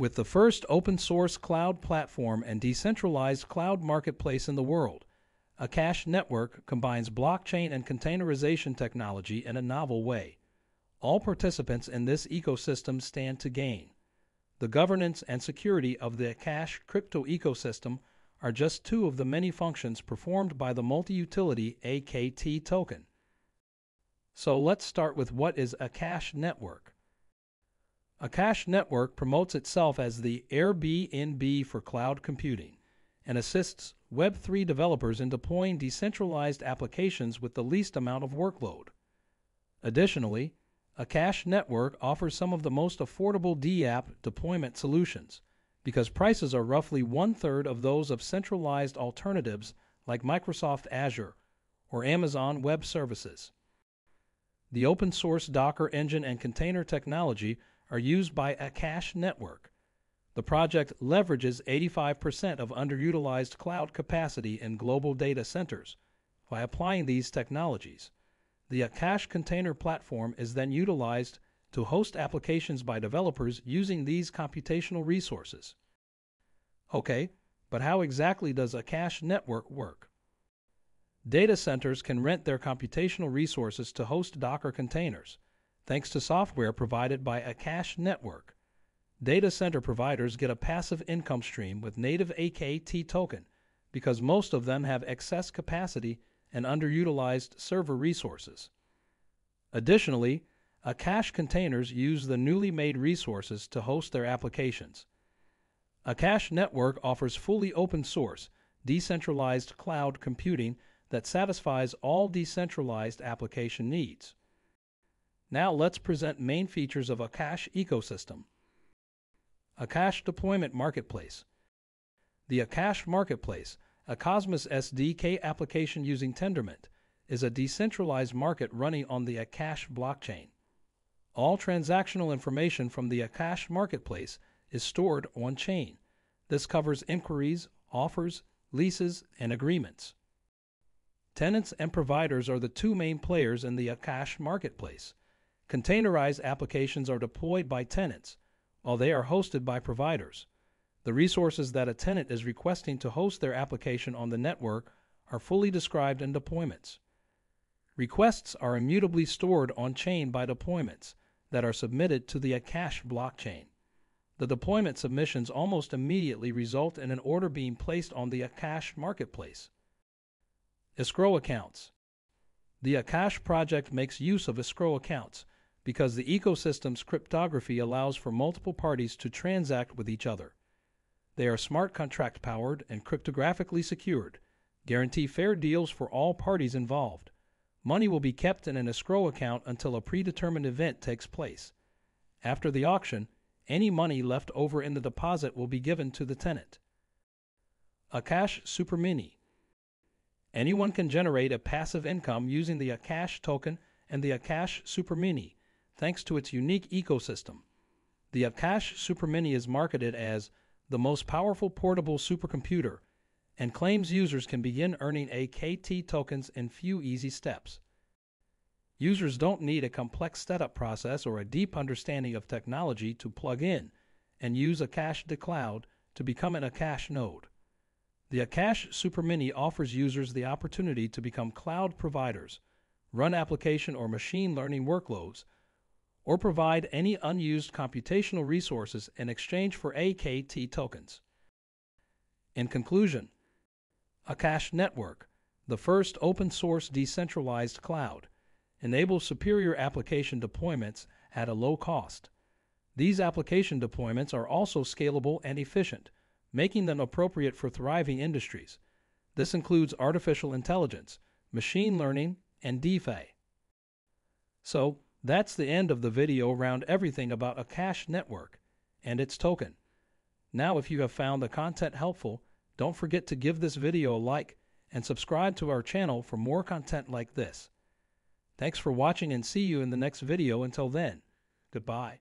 With the first open source cloud platform and decentralized cloud marketplace in the world, Akash Network combines blockchain and containerization technology in a novel way. All participants in this ecosystem stand to gain. The governance and security of the Akash crypto ecosystem are just two of the many functions performed by the multi utility AKT token. So let's start with what is Akash Network. Akash Network promotes itself as the Airbnb for cloud computing and assists Web3 developers in deploying decentralized applications with the least amount of workload. Additionally, Akash Network offers some of the most affordable DApp deployment solutions because prices are roughly one third of those of centralized alternatives like Microsoft Azure or Amazon Web Services. The open source Docker engine and container technology are used by Akash Network. The project leverages 85% of underutilized cloud capacity in global data centers by applying these technologies. The Akash container platform is then utilized to host applications by developers using these computational resources. Okay, but how exactly does Akash network work? Data centers can rent their computational resources to host Docker containers, thanks to software provided by Akash Network. Data center providers get a passive income stream with native AKT token because most of them have excess capacity and underutilized server resources. Additionally, Akash containers use the newly made resources to host their applications. Akash Network offers fully open source, decentralized cloud computing that satisfies all decentralized application needs. Now let's present main features of Akash ecosystem. Akash Deployment Marketplace. The Akash Marketplace, a Cosmos SDK application using Tendermint, is a decentralized market running on the Akash blockchain. All transactional information from the Akash Marketplace is stored on chain. This covers inquiries, offers, leases, and agreements. Tenants and providers are the two main players in the Akash marketplace. Containerized applications are deployed by tenants, while they are hosted by providers. The resources that a tenant is requesting to host their application on the network are fully described in deployments. Requests are immutably stored on chain by deployments that are submitted to the Akash blockchain. The deployment submissions almost immediately result in an order being placed on the Akash marketplace. Escrow accounts. The Akash project makes use of escrow accounts because the ecosystem's cryptography allows for multiple parties to transact with each other. They are smart contract powered and cryptographically secured, guarantee fair deals for all parties involved. Money will be kept in an escrow account until a predetermined event takes place. After the auction, any money left over in the deposit will be given to the tenant. Akash Super Mini Anyone can generate a passive income using the Akash token and the Akash Super Mini, thanks to its unique ecosystem. The Akash Super Mini is marketed as the most powerful portable supercomputer and claims users can begin earning AKT tokens in few easy steps. Users don't need a complex setup process or a deep understanding of technology to plug in and use Akash to Cloud to become an Akash node. The Akash Super Mini offers users the opportunity to become cloud providers, run application or machine learning workloads, or provide any unused computational resources in exchange for AKT tokens. In conclusion, Akash Network, the first open source decentralized cloud, enables superior application deployments at a low cost. These application deployments are also scalable and efficient making them appropriate for thriving industries. This includes artificial intelligence, machine learning, and DeFi. So, that's the end of the video around everything about Akash network and its token. Now, if you have found the content helpful, don't forget to give this video a like and subscribe to our channel for more content like this. Thanks for watching and see you in the next video. Until then, goodbye.